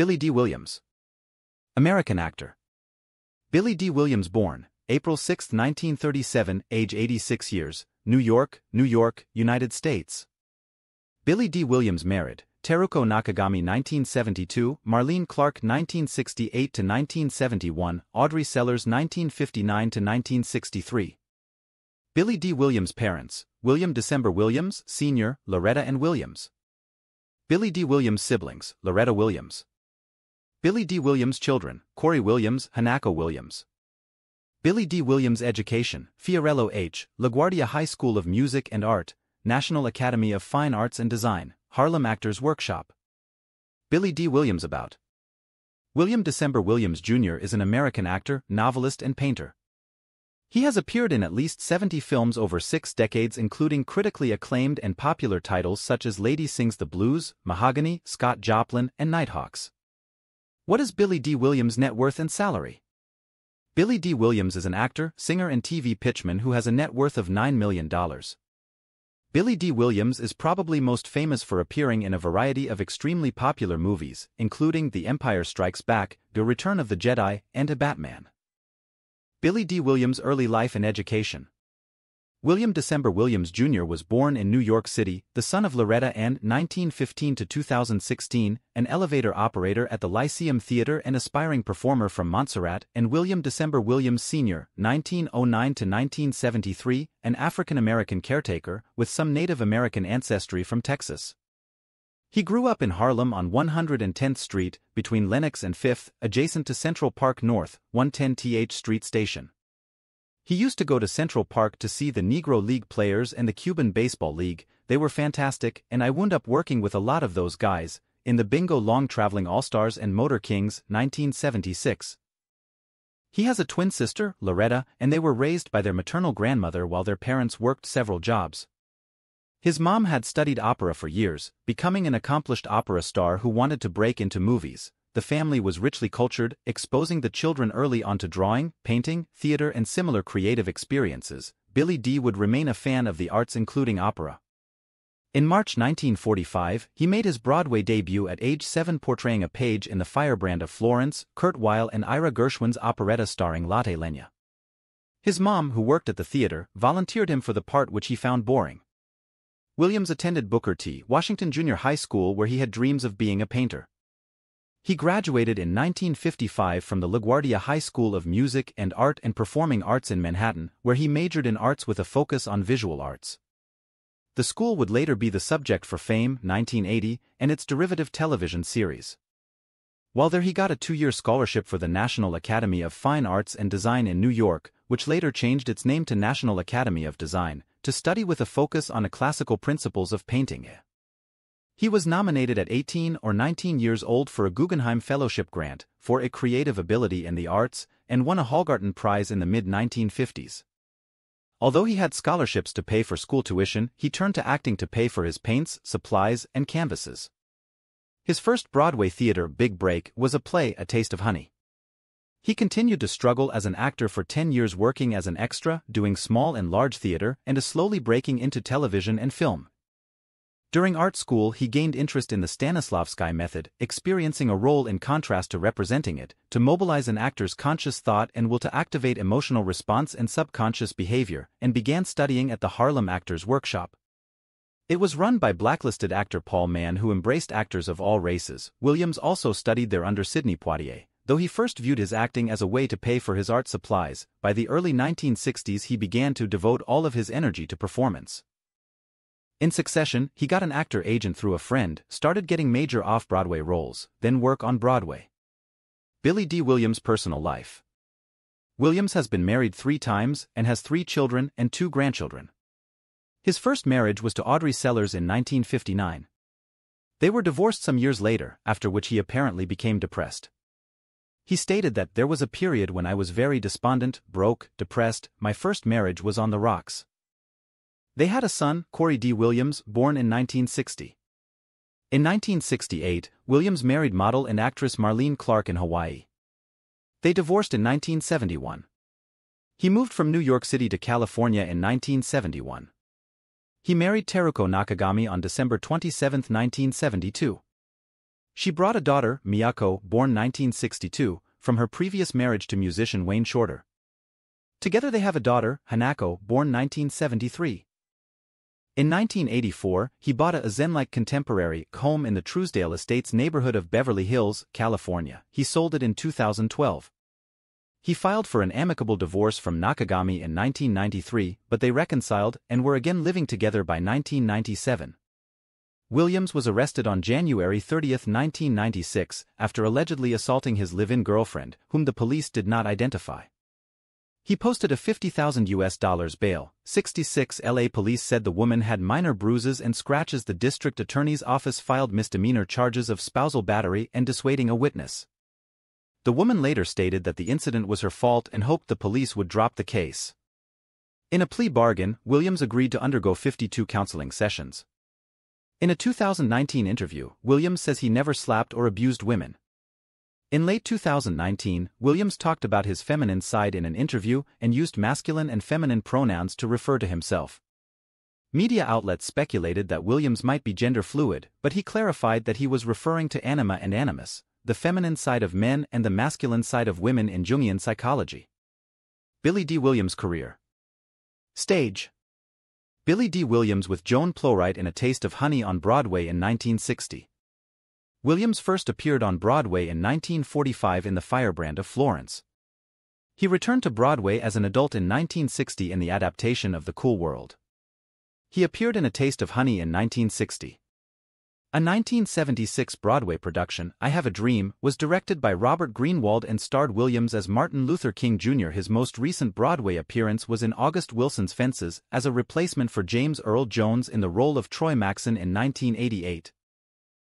Billy Dee Williams. American actor. Billy Dee Williams born, April 6, 1937, age 86 years, New York, New York, United States. Billy Dee Williams married, Teruko Nakagami 1972, Marlene Clark 1968-1971, Audrey Sellers 1959-1963. Billy Dee Williams' parents, William December Williams, Sr., Loretta Anne Williams. Billy Dee Williams' siblings, Loretta Williams. Billy Dee Williams' children, Corey Williams, Hanako Williams. Billy Dee Williams' education, Fiorello H., LaGuardia High School of Music and Art, National Academy of Fine Arts and Design, Harlem Actors Workshop. Billy Dee Williams about. William December Williams Jr. is an American actor, novelist and painter. He has appeared in at least 70 films over six decades including critically acclaimed and popular titles such as Lady Sings the Blues, Mahogany, Scott Joplin, and Nighthawks. What is Billy Dee Williams' net worth and salary? Billy Dee Williams is an actor, singer and TV pitchman who has a net worth of $9 million. Billy Dee Williams is probably most famous for appearing in a variety of extremely popular movies, including The Empire Strikes Back, The Return of the Jedi, and A Batman. Billy Dee Williams' early life and education. William December Williams Jr. was born in New York City, the son of Loretta Anne 1915-2016, an elevator operator at the Lyceum Theater and aspiring performer from Montserrat, and William December Williams Sr., 1909-1973, an African-American caretaker with some Native American ancestry from Texas. He grew up in Harlem on 110th Street, between Lenox and 5th, adjacent to Central Park North, 110th Street Station. He used to go to Central Park to see the Negro League players and the Cuban Baseball League, they were fantastic, and I wound up working with a lot of those guys, in the Bingo Long Traveling All-Stars and Motor Kings, 1976. He has a twin sister, Loretta, and they were raised by their maternal grandmother while their parents worked several jobs. His mom had studied opera for years, becoming an accomplished opera star who wanted to break into movies, the family was richly cultured, exposing the children early on to drawing, painting, theater and similar creative experiences. Billy Dee would remain a fan of the arts including opera. In March 1945, he made his Broadway debut at age 7 portraying a page in The Firebrand of Florence, Kurt Weill and Ira Gershwin's operetta starring Lotte Lenya. His mom, who worked at the theater, volunteered him for the part which he found boring. Williams attended Booker T. Washington Junior High School where he had dreams of being a painter. He graduated in 1955 from the LaGuardia High School of Music and Art and Performing Arts in Manhattan, where he majored in arts with a focus on visual arts. The school would later be the subject for Fame 1980 and its derivative television series. While there he got a two-year scholarship for the National Academy of Fine Arts and Design in New York, which later changed its name to National Academy of Design, to study with a focus on the classical principles of painting. He was nominated at 18 or 19 years old for a Guggenheim Fellowship grant for a creative ability in the arts and won a Hallgarten Prize in the mid-1950s. Although he had scholarships to pay for school tuition, he turned to acting to pay for his paints, supplies, and canvases. His first Broadway theater big break was a play A Taste of Honey. He continued to struggle as an actor for 10 years working as an extra, doing small and large theater, and is slowly breaking into television and film. During art school he gained interest in the Stanislavski method, experiencing a role in contrast to representing it, to mobilize an actor's conscious thought and will to activate emotional response and subconscious behavior, and began studying at the Harlem Actors Workshop. It was run by blacklisted actor Paul Mann who embraced actors of all races. Williams also studied there under Sidney Poitier. Though he first viewed his acting as a way to pay for his art supplies, by the early 1960s he began to devote all of his energy to performance. In succession, he got an actor agent through a friend, started getting major off-Broadway roles, then work on Broadway. Billy Dee Williams' personal life. Williams has been married three times and has three children and two grandchildren. His first marriage was to Audrey Sellers in 1959. They were divorced some years later, after which he apparently became depressed. He stated that there was a period when I was very despondent, broke, depressed, my first marriage was on the rocks. They had a son, Corey D. Williams, born in 1960. In 1968, Williams married model and actress Marlene Clark in Hawaii. They divorced in 1971. He moved from New York City to California in 1971. He married Teruko Nakagami on December 27, 1972. She brought a daughter, Miyako, born 1962, from her previous marriage to musician Wayne Shorter. Together they have a daughter, Hanako, born 1973. In 1984, he bought a Zen-like contemporary home in the Trousdale Estates neighborhood of Beverly Hills, California. He sold it in 2012. He filed for an amicable divorce from Nakagami in 1993, but they reconciled and were again living together by 1997. Williams was arrested on January 30, 1996, after allegedly assaulting his live-in girlfriend, whom the police did not identify. He posted a 50,000 US dollars bail. 66 LA police said the woman had minor bruises and scratches. The district attorney's office filed misdemeanor charges of spousal battery and dissuading a witness. The woman later stated that the incident was her fault and hoped the police would drop the case. In a plea bargain, Williams agreed to undergo 52 counseling sessions. In a 2019 interview, Williams says he never slapped or abused women. In late 2019, Williams talked about his feminine side in an interview and used masculine and feminine pronouns to refer to himself. Media outlets speculated that Williams might be gender fluid, but he clarified that he was referring to anima and animus, the feminine side of men and the masculine side of women in Jungian psychology. Billy Dee Williams' career. Stage Billy Dee Williams with Joan Plowright in A Taste of Honey on Broadway in 1960. Williams first appeared on Broadway in 1945 in The Firebrand of Florence. He returned to Broadway as an adult in 1960 in the adaptation of The Cool World. He appeared in A Taste of Honey in 1960. A 1976 Broadway production, I Have a Dream, was directed by Robert Greenwald and starred Williams as Martin Luther King Jr. His most recent Broadway appearance was in August Wilson's Fences as a replacement for James Earl Jones in the role of Troy Maxson in 1988.